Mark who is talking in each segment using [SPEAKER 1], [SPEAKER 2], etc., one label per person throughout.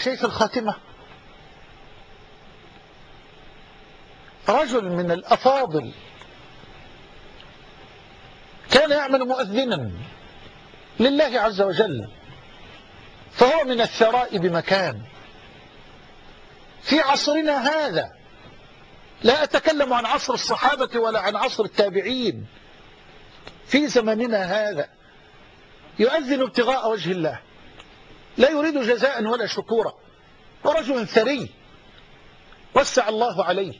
[SPEAKER 1] شايف الخاتمة. رجل من الأفاضل. كان يعمل مؤذنا لله عز وجل. فهو من الثراء بمكان. في عصرنا هذا. لا أتكلم عن عصر الصحابة ولا عن عصر التابعين. في زمننا هذا. يؤذن ابتغاء وجه الله. لا يريد جزاء ولا شكورا. ورجل ثري وسع الله عليه.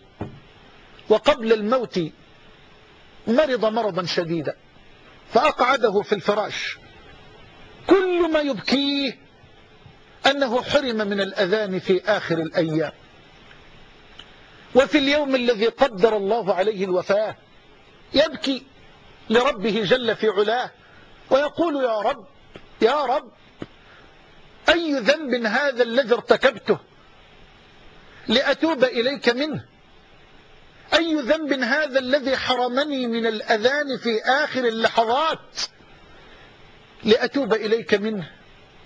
[SPEAKER 1] وقبل الموت مرض مرضا شديدا فأقعده في الفراش. كل ما يبكيه أنه حرم من الأذان في آخر الأيام. وفي اليوم الذي قدر الله عليه الوفاة يبكي لربه جل في علاه ويقول يا رب يا رب أي ذنب هذا الذي ارتكبته لأتوب إليك منه؟ أي ذنب هذا الذي حرمني من الأذان في آخر اللحظات لأتوب إليك منه؟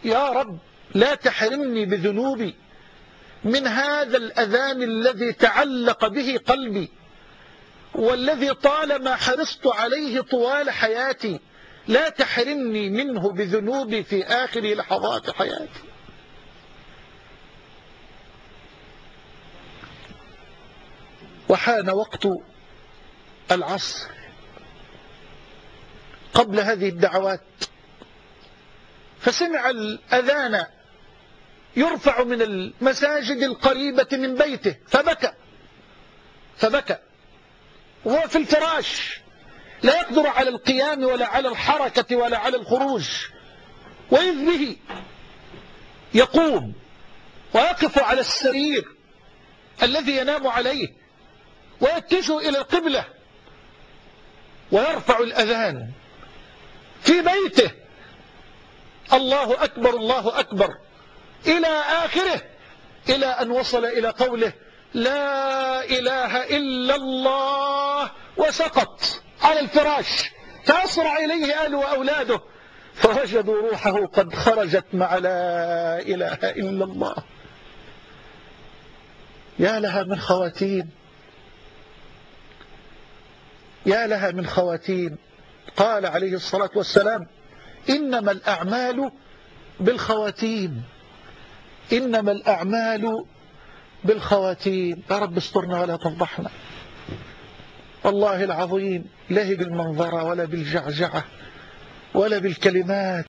[SPEAKER 1] يا رب لا تحرمني بذنوبي من هذا الأذان الذي تعلق به قلبي والذي طالما حرصت عليه طوال حياتي لا تحرمني منه بذنوبي في آخر لحظات حياتي. وحان وقت العصر قبل هذه الدعوات فسمع الأذان يرفع من المساجد القريبة من بيته فبكى فبكى. وهو في الفراش لا يقدر على القيام ولا على الحركة ولا على الخروج. وإذ به يقوم ويقف على السرير الذي ينام عليه ويتجه إلى القبلة ويرفع الأذان في بيته. الله أكبر الله أكبر. إلى آخره إلى أن وصل إلى قوله لا إله إلا الله وسقط. على الفراش فأسرع إليه آل وأولاده فوجدوا روحه قد خرجت مع لا إله إلا الله. يا لها من خواتيم يا لها من خواتيم. قال عليه الصلاة والسلام إنما الأعمال بالخواتيم إنما الأعمال بالخواتيم. يا رب استرنا ولا تفضحنا. والله العظيم لا بالمنظرة ولا بالجعجعة ولا بالكلمات.